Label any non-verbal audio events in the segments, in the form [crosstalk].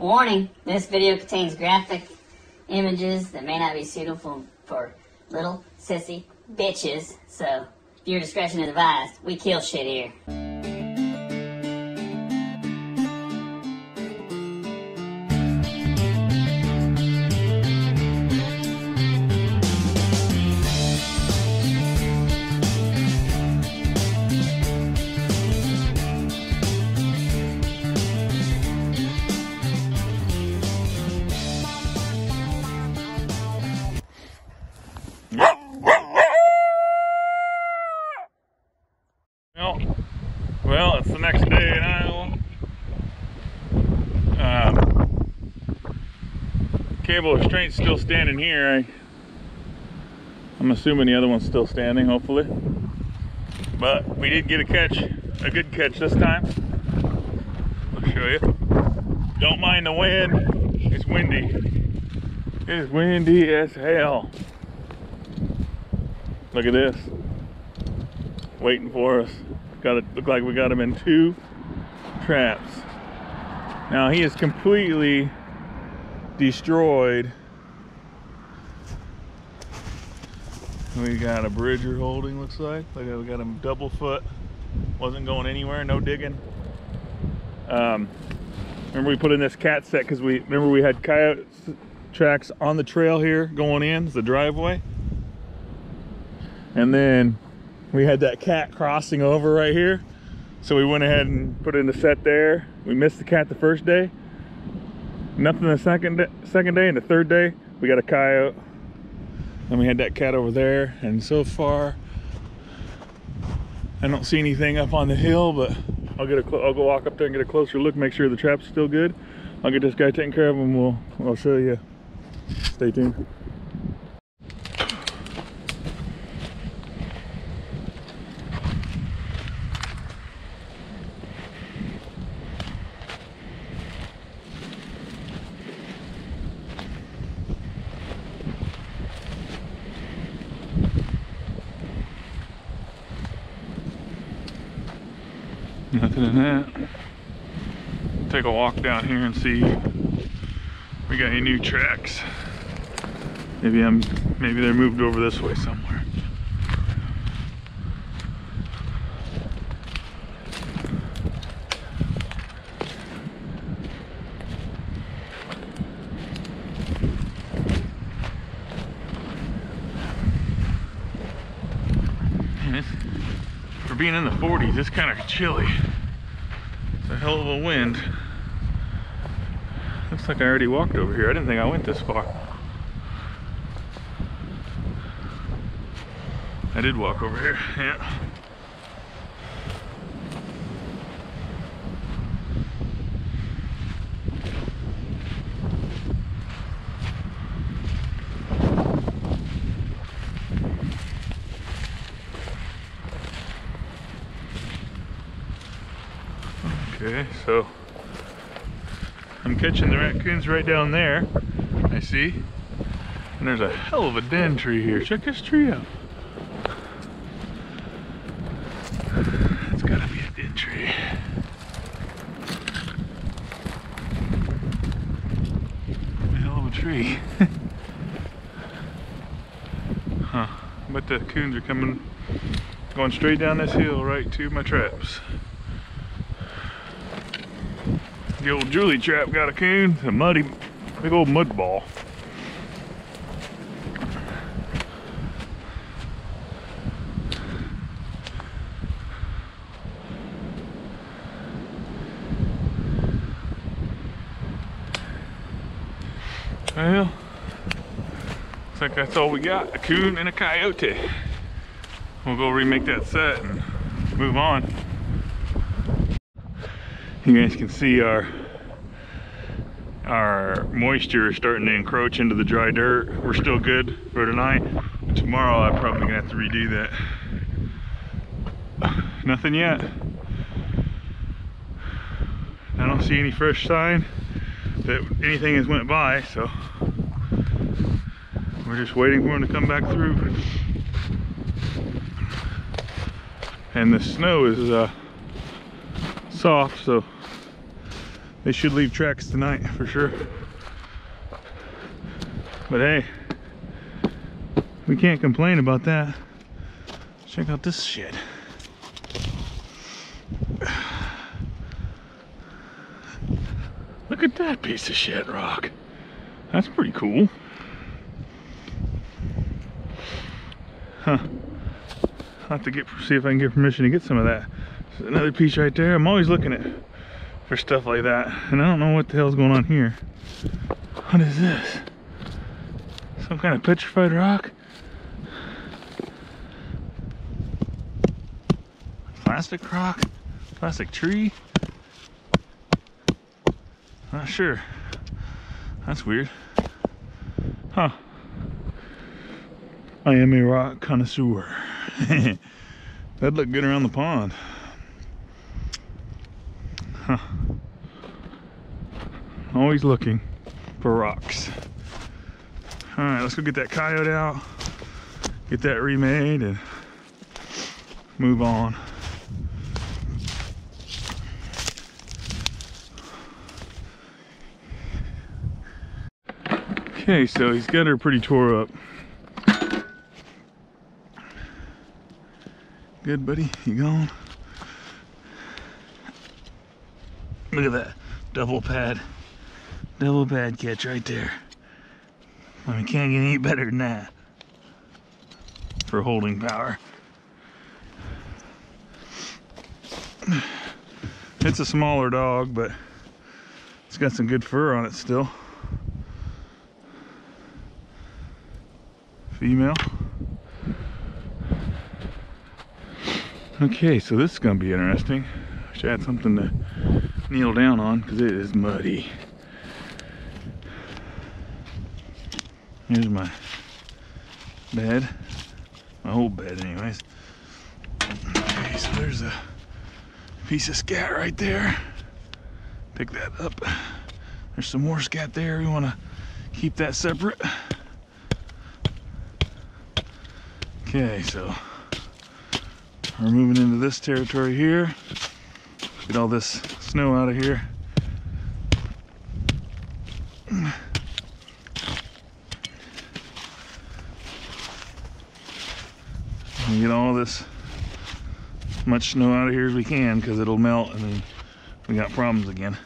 Warning, this video contains graphic images that may not be suitable for little sissy bitches, so your discretion is advised. We kill shit here. Cable restraint's still standing here. I, I'm assuming the other one's still standing, hopefully. But we did get a catch, a good catch this time. I'll show you. Don't mind the wind. It's windy. It's windy as hell. Look at this waiting for us. Got it look like we got him in two traps. Now he is completely destroyed. We got a bridger holding, looks like. Look, we got him double foot. Wasn't going anywhere, no digging. Um, remember we put in this cat set because we remember we had coyote tracks on the trail here going in, the driveway. And then we had that cat crossing over right here. So we went ahead and put in the set there. We missed the cat the first day. Nothing the second day, second day and the third day, we got a coyote. And we had that cat over there. And so far, I don't see anything up on the hill, but I'll get a, I'll go walk up there and get a closer look, make sure the trap's still good. I'll get this guy taken care of and we'll, I'll show you. Stay tuned. Nothing in that. Take a walk down here and see we got any new tracks. Maybe I'm maybe they're moved over this way somewhere. For being in the 40s, it's kind of chilly. Hell of a wind. Looks like I already walked over here. I didn't think I went this far. I did walk over here, yeah. Okay, so I'm catching the raccoons right down there. I see. And there's a hell of a den tree here. Check this tree out. That's gotta be a den tree. A hell of a tree. [laughs] huh. But the coons are coming, going straight down this hill right to my traps. The old Julie trap got a coon, a muddy, big old mud ball. Well, looks like that's all we got, a coon and a coyote. We'll go remake that set and move on you guys can see our our moisture is starting to encroach into the dry dirt. We're still good for tonight. Tomorrow I'm probably gonna have to redo that. Nothing yet. I don't see any fresh sign that anything has went by, so we're just waiting for them to come back through. And the snow is uh, soft, so They should leave tracks tonight for sure. But hey, we can't complain about that. Check out this shit. Look at that piece of shit rock. That's pretty cool. Huh. I'll have to get see if I can get permission to get some of that. There's another piece right there. I'm always looking at for stuff like that. And I don't know what the hell's going on here. What is this? Some kind of petrified rock? Plastic rock? Plastic tree? Not sure. That's weird. Huh. I am a rock connoisseur. [laughs] That'd look good around the pond. Huh. Always looking for rocks. All right, let's go get that coyote out, get that remade, and move on. Okay, so he's got her pretty tore up. Good, buddy. You gone? Look at that double pad. Double pad catch right there. I mean, can't get any better than that for holding power. It's a smaller dog, but it's got some good fur on it still. Female. Okay, so this is gonna be interesting. Wish I had something to kneel down on because it is muddy. Here's my bed. My old bed anyways. Okay, so there's a piece of scat right there. Pick that up. There's some more scat there. We want to keep that separate. Okay, so we're moving into this territory here. Get all this snow out of here. And get all this much snow out of here as we can because it'll melt and then we got problems again.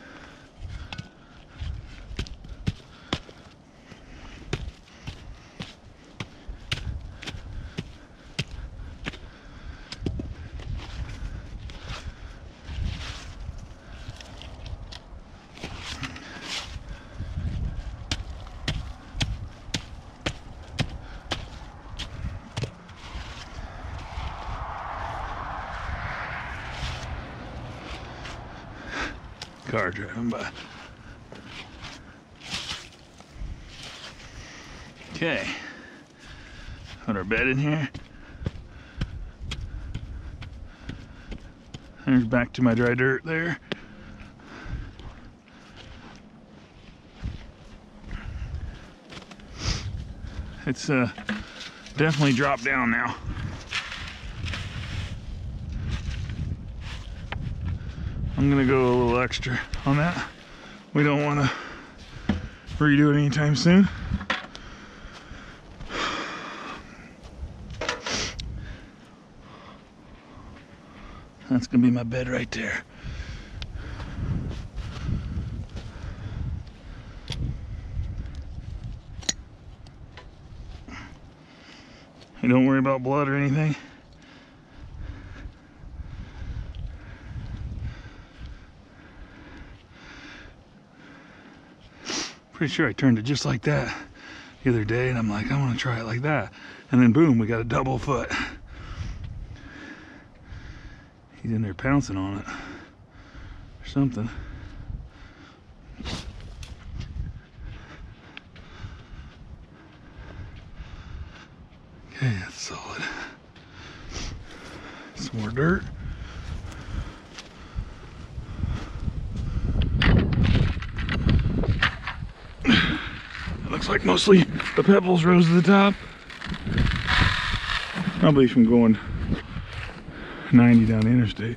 Car driving by. Okay. Put our bed in here. There's back to my dry dirt there. It's uh, definitely dropped down now. I'm gonna go a little extra on that. We don't want to redo it anytime soon. That's gonna be my bed right there. Hey, don't worry about blood or anything. Pretty sure I turned it just like that the other day and I'm like, I want to try it like that. And then boom, we got a double foot. He's in there pouncing on it or something. Okay, that's solid. Some more dirt. like mostly the pebbles rose to the top. Probably from going 90 down the interstate.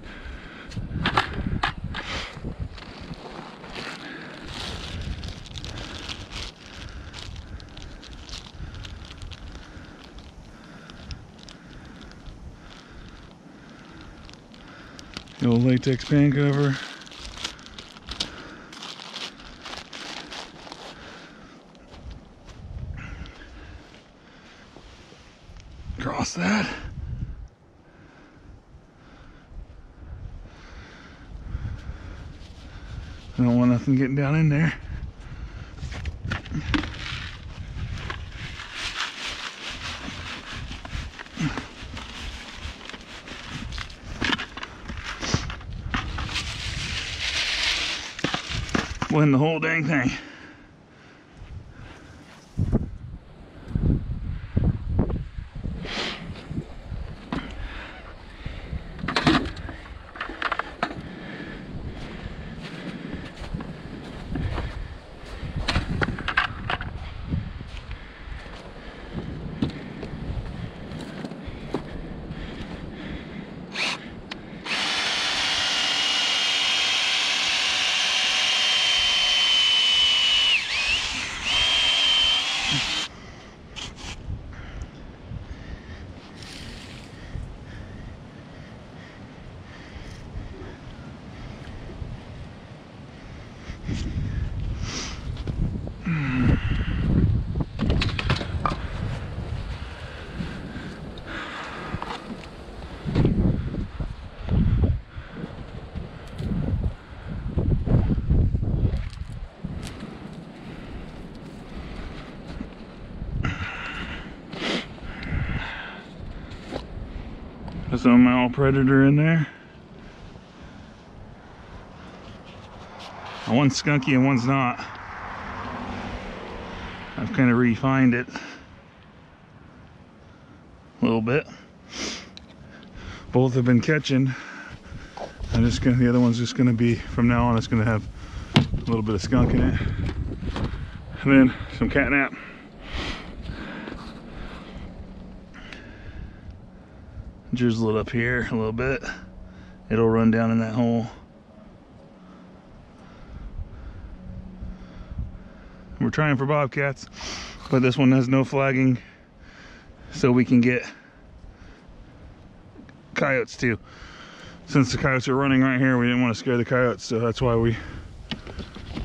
The old latex pan cover. Nothing getting down in there. Blend the whole dang thing. Some male predator in there. One's skunky and one's not. I've kind of refined it a little bit. Both have been catching. I'm just gonna, the other one's just gonna be, from now on, it's gonna have a little bit of skunk in it. And then some catnip. drizzle it up here a little bit. It'll run down in that hole. We're trying for bobcats, but this one has no flagging, so we can get coyotes too. Since the coyotes are running right here, we didn't want to scare the coyotes, so that's why we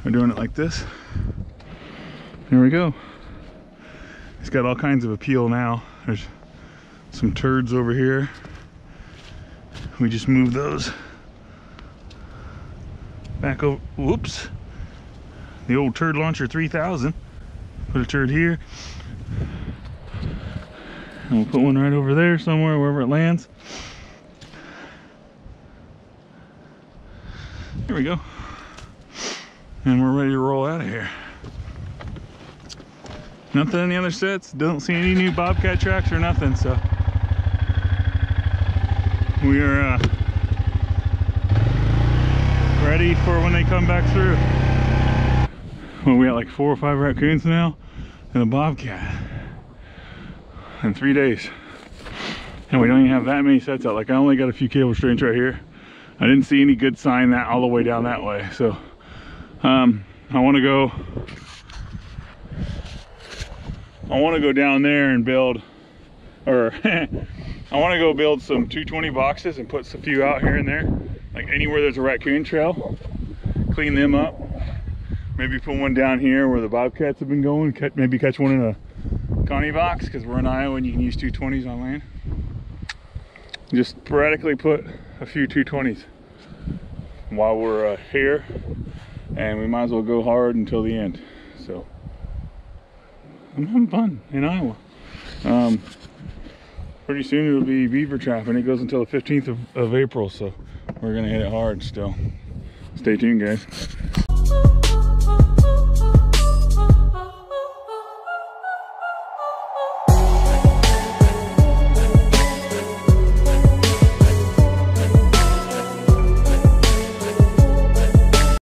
are doing it like this. Here we go. It's got all kinds of appeal now. There's some turds over here. We just move those back over. Whoops. The old turd launcher 3000. Put a turd here. And we'll put one right over there somewhere, wherever it lands. Here we go. And we're ready to roll out of here. Nothing in the other sets. Don't see any new bobcat tracks or nothing, so we are uh, ready for when they come back through. [laughs] We got like four or five raccoons now and a bobcat in three days. And we don't even have that many sets out. Like I only got a few cable strands right here. I didn't see any good sign that all the way down that way. So um, I want to go I want to go down there and build or [laughs] I want to go build some 220 boxes and put a few out here and there. Like anywhere there's a raccoon trail, clean them up. Maybe put one down here where the bobcats have been going. Maybe catch one in a Connie box because we're in Iowa and you can use 220s on land. Just sporadically put a few 220s while we're uh, here and we might as well go hard until the end. So I'm having fun in Iowa. Um, pretty soon it'll be beaver trapping. It goes until the 15th of, of April, so we're gonna hit it hard still. Stay tuned, guys.